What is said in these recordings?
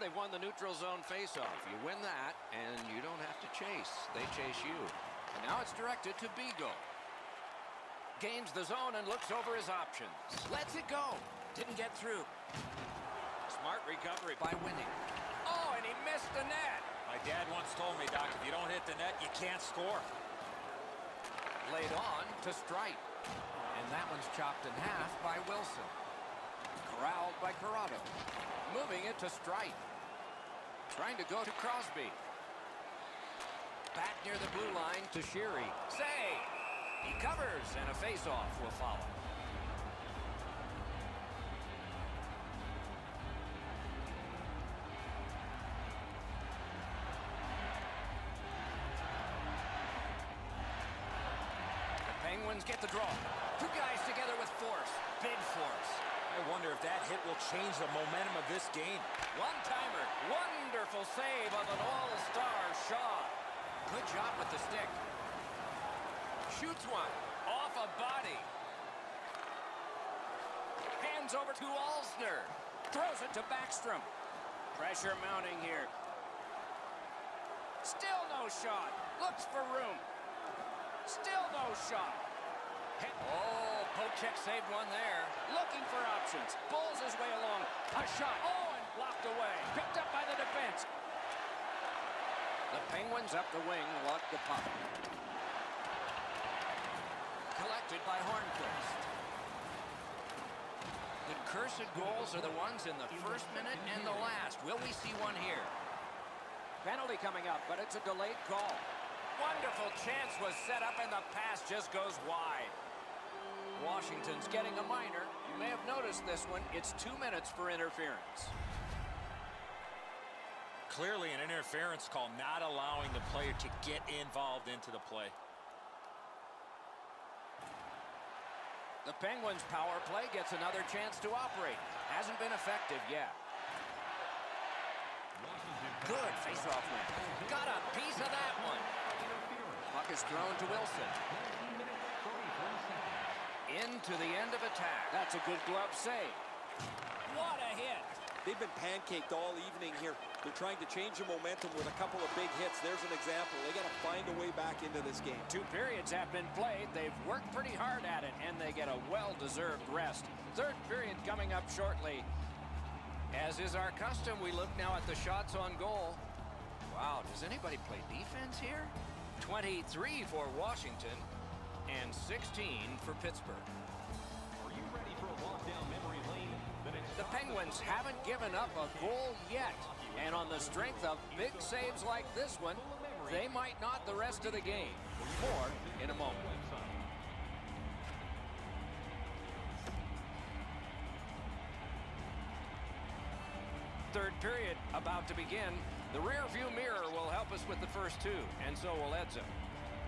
And they've won the neutral zone faceoff. You win that, and you don't have to chase. They chase you. And now it's directed to Beagle. Gains the zone and looks over his options. Lets it go. Didn't get through. Smart recovery by Winnik. Oh, and he missed the net. My dad once told me, Doc, if you don't hit the net, you can't score. Laid on to Streit. And that one's chopped in half by Wilson. Corralled by Corrado. Moving it to Streit. Trying to go to Crosby. Back near the blue line to Sheary. Save! He covers, and a face-off will follow. Get the draw. Two guys together with force. Big force. I wonder if that hit will change the momentum of this game. One-timer. Wonderful save of an all-star Shaw. Good job with the stick. Shoots one. Off a body. Hands over to Alzner. Throws it to Backstrom. Pressure mounting here. Still no shot. Looks for room. Still no shot. Oh, Pochek saved one there. Looking for options. Pulls his way along. A shot. Oh, and blocked away. Picked up by the defense. The Penguins up the wing want the puck. Collected by Hornqvist. The cursed goals are the ones in the first minute and the last. Will we see one here? Penalty coming up, but it's a delayed call. Wonderful chance was set up and the pass just goes wide. Washington's getting a minor. You may have noticed this one. It's two minutes for interference. Clearly an interference call, not allowing the player to get involved into the play. The Penguins' power play gets another chance to operate. Hasn't been effective yet. Good face-off win. Got a piece of that one. Puck is thrown to Wilson. Into the end of attack. That's a good glove save. What a hit. They've been pancaked all evening here. They're trying to change the momentum with a couple of big hits. There's an example. They got to find a way back into this game. Two periods have been played. They've worked pretty hard at it, and they get a well-deserved rest. Third period coming up shortly. As is our custom, we look now at the shots on goal. Wow, does anybody play defense here? 23 for Washington and 16 for Pittsburgh. Are you ready for a walk down memory lane? The The Penguins haven't given up a goal yet. And on the strength of big saves like this one, they might not the rest of the game. More in a moment. Third period about to begin. The rear view mirror will help us with the first two, and so will Edzo.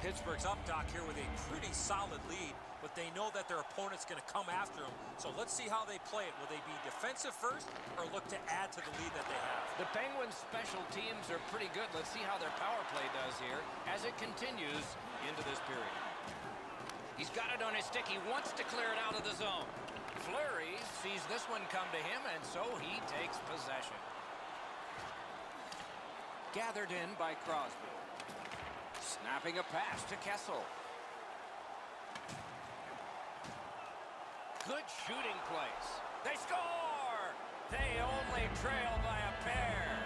Pittsburgh's up, Doc, here with a pretty solid lead, but they know that their opponent's going to come after them. So let's see how they play it. Will they be defensive first or look to add to the lead that they have? The Penguins' special teams are pretty good. Let's see how their power play does here as it continues into this period. He's got it on his stick. He wants to clear it out of the zone. Fleury sees this one come to him, and so he takes possession. Gathered in by Crosby. Snapping a pass to Kessel. Good shooting place. They score! They only trail by a pair.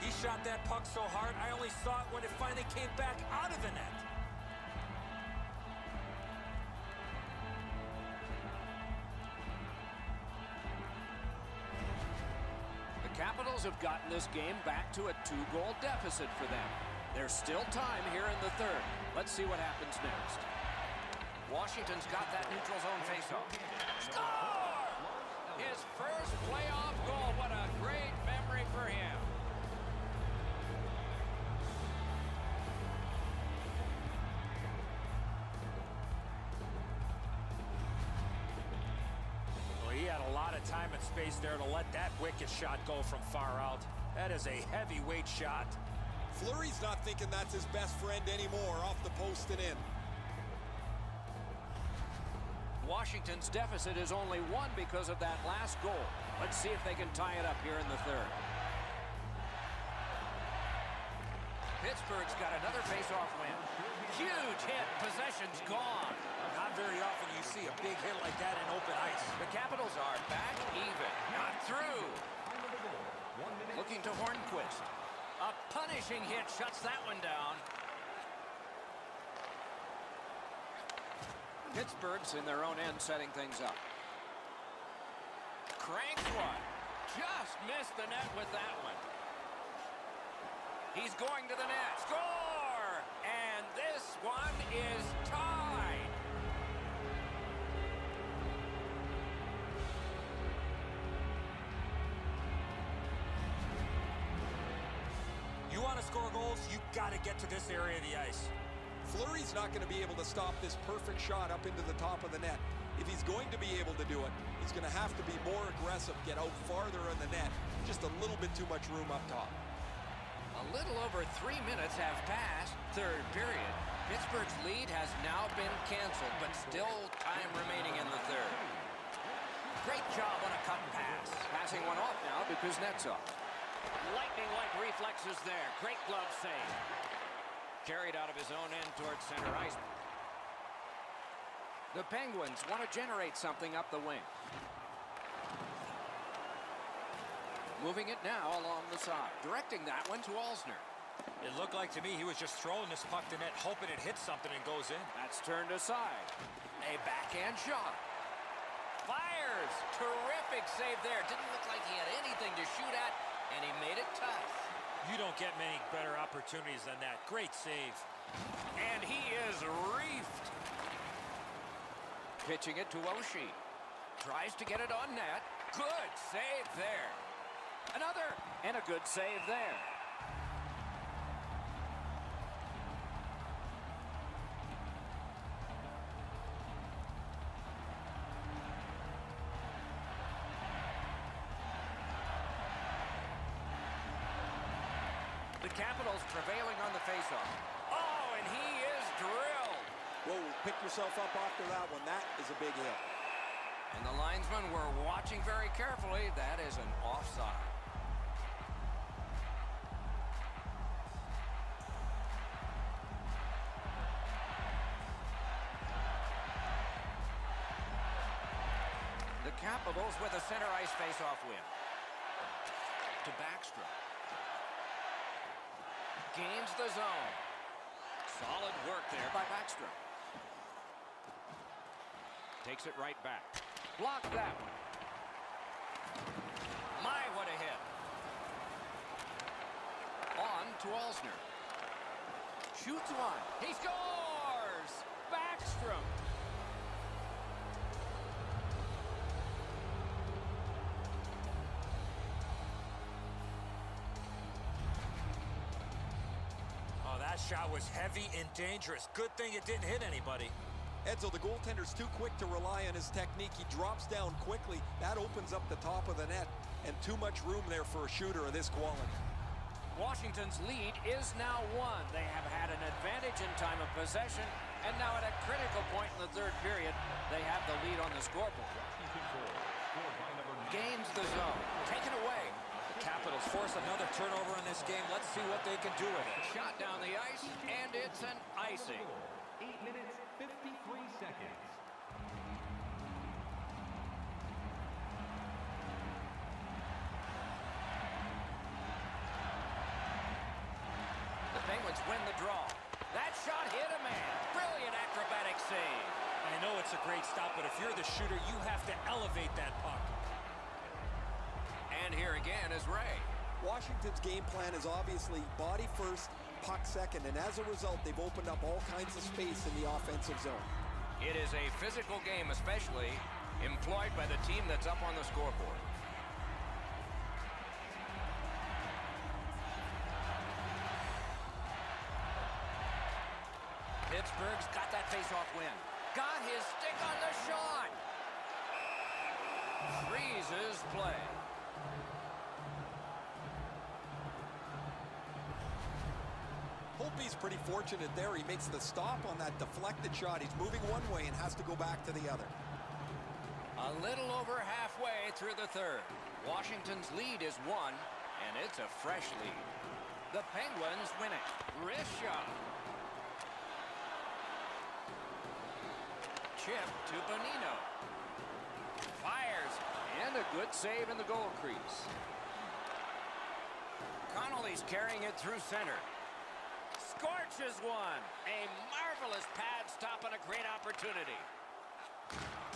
He shot that puck so hard, I only saw it when it finally came back out of the net. Have gotten this game back to a two-goal deficit for them. There's still time here in the third. Let's see what happens next. Washington's got that neutral zone faceoff. Score! His first playoff goal. What a great memory for him. of time and space there to let that wicked shot go from far out. That is a heavyweight shot. Fleury's not thinking that's his best friend anymore, off the post and in. Washington's deficit is only one because of that last goal. Let's see if they can tie it up here in the third. Pittsburgh's got another face-off win. Huge hit. Possession's gone. Not very often you see a big hit like that in open ice. The Capitals are back even. Not through. Looking to Hornqvist. A punishing hit shuts that one down. Pittsburgh's in their own end setting things up. Cranks one. Just missed the net with that one. He's going to the net. Score! And this one is tied. You want to score goals, you got to get to this area of the ice. Fleury's not going to be able to stop this perfect shot up into the top of the net. If he's going to be able to do it, he's going to have to be more aggressive, get out farther in the net. Just a little bit too much room up top. A little over three minutes have passed, third period. Pittsburgh's lead has now been canceled, but still time remaining in the third. Great job on a cut pass. Passing one off now because net's off. Lightning-like reflexes there. Great glove save. Carried out of his own end towards center ice. The Penguins want to generate something up the wing. Moving it now along the side. Directing that one to Alzner. It looked like to me he was just throwing this puck to net, hoping it hits something and goes in. That's turned aside. A backhand shot. Fires. Terrific save there. Didn't look like he had anything to shoot at, and he made it tough. You don't get many better opportunities than that. Great save. And he is reefed. Pitching it to Oshie. Tries to get it on net. Good save there. Another. And a good save there. The Capitals prevailing on the faceoff. Oh, and he is drilled. Whoa, pick yourself up after that one. That is a big hit. And the linesmen were watching very carefully. That is an offside. Capitals with a center ice faceoff win. To Backstrom. Gains the zone. Solid work there by Backstrom. Takes it right back. Block that one. My, what a hit. On to Alzner. Shoots one. He scores! Shot was heavy and dangerous. Good thing it didn't hit anybody. Edzo, the goaltender's too quick to rely on his technique. He drops down quickly. That opens up the top of the net. And too much room there for a shooter of this quality. Washington's lead is now one. They have had an advantage in time of possession, and now at a critical point in the third period, they have the lead on the scoreboard. Gains the zone. Taken away. The Capitals force another turnover in this game. Let's see what they can do with it. Shot down the ice, and it's an icing. 8 minutes, 53 seconds. The Penguins win the draw. That shot hit a man. Brilliant acrobatic save. I know it's a great stop, but if you're the shooter, you have to elevate that puck. And here again is Ray. Washington's game plan is obviously body first, puck second, and as a result, they've opened up all kinds of space in the offensive zone. It is a physical game, especially employed by the team that's up on the scoreboard. Pittsburgh's got that faceoff win. Got his stick on the shot. Freezes play. Holtby's pretty fortunate there. He makes the stop on that deflected shot. He's moving one way and has to go back to the other. A little over halfway through the third. Washington's lead is one, and it's a fresh lead. The Penguins win it. Wrist shot. Chip to Bonino. Fires. And a good save in the goal crease. Connolly's carrying it through center. Scorches one. A marvelous pad stop and a great opportunity.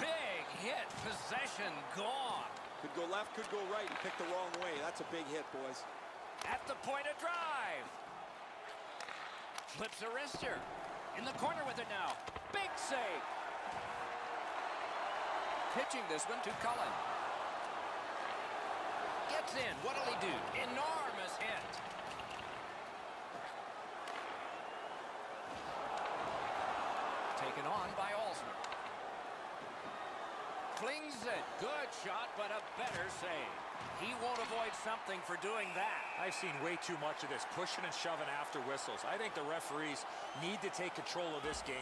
Big hit. Possession gone. Could go left, could go right. He picked the wrong way. That's a big hit, boys. At the point of drive. Flips a wrister. In the corner with it now. Big save. Pitching this one to Cullen. Gets in. What'll he do? Enormous hit. Taken on by Alzner. Flings it. Good shot, but a better save. He won't avoid something for doing that. I've seen way too much of this, pushing and shoving after whistles. I think the referees need to take control of this game.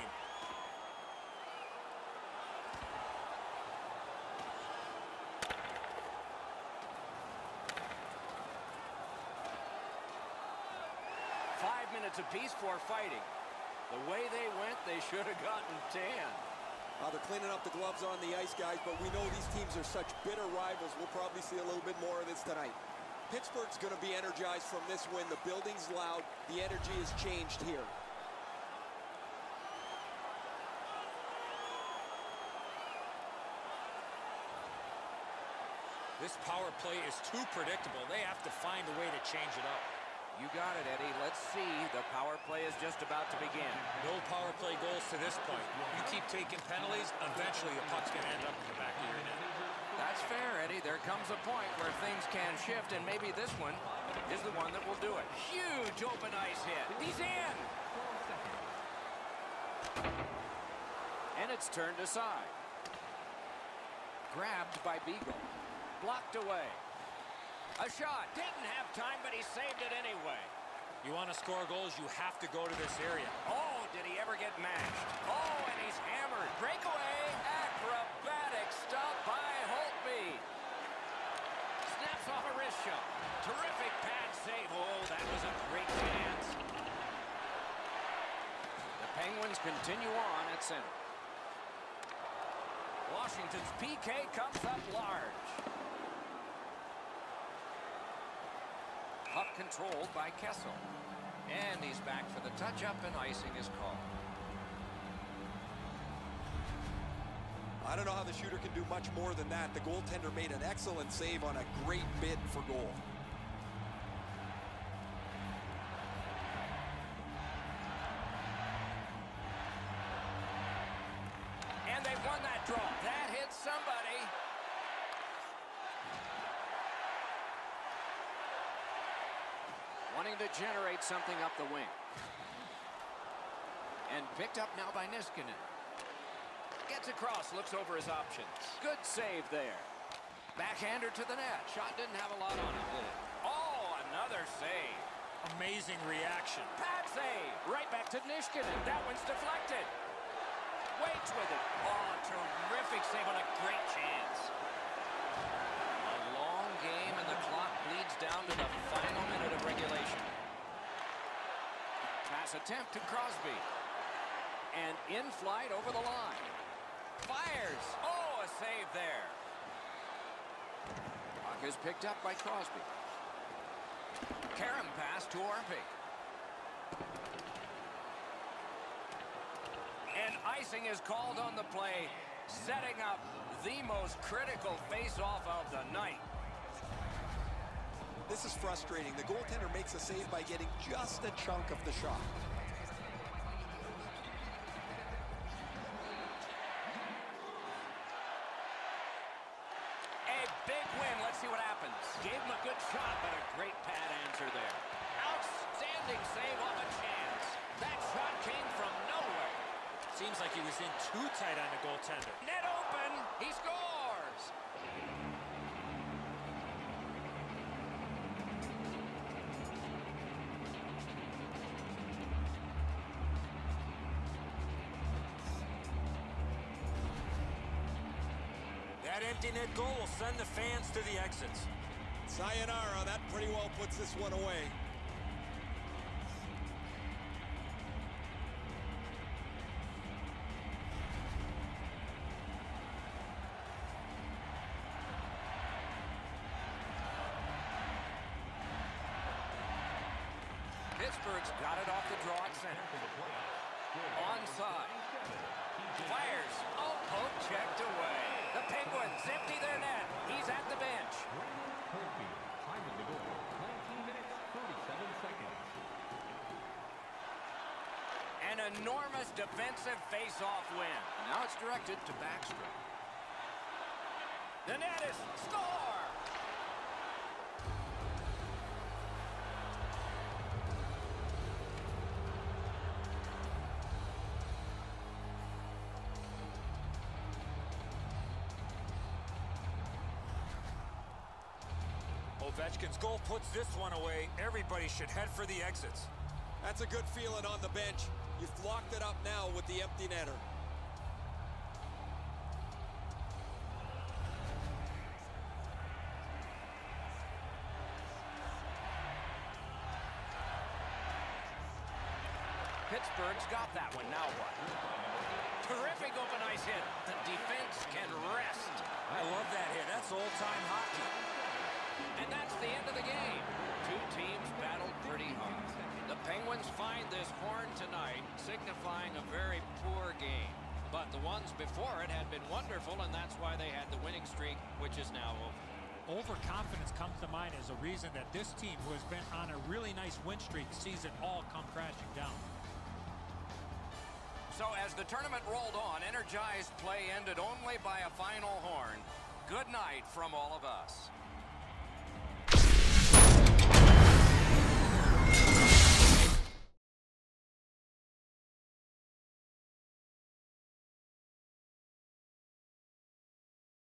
Five minutes apiece for fighting. The way they went, they should have gotten 10. Uh, they're cleaning up the gloves on the ice, guys, but we know these teams are such bitter rivals. We'll probably see a little bit more of this tonight. Pittsburgh's going to be energized from this win. The building's loud. The energy has changed here. This power play is too predictable. They have to find a way to change it up. You got it, Eddie. Let's see. The power play is just about to begin. No power play goals to this point. You keep taking penalties, eventually the puck's going to end up in the back of your net. That's fair, Eddie. There comes a point where things can shift, and maybe this one is the one that will do it. Huge open ice hit. He's in! And it's turned aside. Grabbed by Beagle. Blocked away. A shot. Didn't have time, but he saved it anyway. You want to score goals, you have to go to this area. Oh, did he ever get mashed? Oh, and he's hammered. Breakaway. Acrobatic stop by Holtby. Snaps off a wrist shot. Terrific pad save. Oh, that was a great chance. The Penguins continue on at center. Washington's PK comes up large. Puck controlled by Kessel. And he's back for the touch-up, and icing is called. I don't know how the shooter can do much more than that. The goaltender made an excellent save on a great bid for goal. Generate something up the wing. And picked up now by Niskanen. Gets across, looks over his options. Good save there. Backhander to the net. Shot didn't have a lot on it, did it? Oh, another save. Amazing reaction. Pad save. Right back to Niskanen. That one's deflected. Waits with it. Oh, terrific save on a great chance. A long game, and the clock bleeds down to the final minute of regulation. Pass attempt to Crosby. And in flight over the line. Fires. Oh, a save there. Puck is picked up by Crosby. Karam pass to Orpik. And icing is called on the play, setting up the most critical face-off of the night. This is frustrating. The goaltender makes a save by getting just a chunk of the shot. A big win. Let's see what happens. Gave him a good shot, but a great pad answer there. Outstanding save on a chance. That shot came from nowhere. Seems like he was in too tight on the goaltender. Net open. He scores. Net goal will send the fans to the exits. Sayonara, that pretty well puts this one away. An enormous defensive face-off win. Now it's directed to Backstrom. The net is score! Ovechkin's goal puts this one away. Everybody should head for the exits. That's a good feeling on the bench. You've locked it up now with the empty netter. Pittsburgh's got that one. Now what? Terrific open ice hit. The defense can rest. I love that hit. That's old-time hockey. And that's the end of the game. Two teams battled pretty hard. The Penguins find this horn tonight, signifying a very poor game. But the ones before it had been wonderful, and that's why they had the winning streak, which is now over. Overconfidence comes to mind as a reason that this team, who has been on a really nice win streak, sees it all come crashing down. So as the tournament rolled on, energized play ended only by a final horn. Good night from all of us.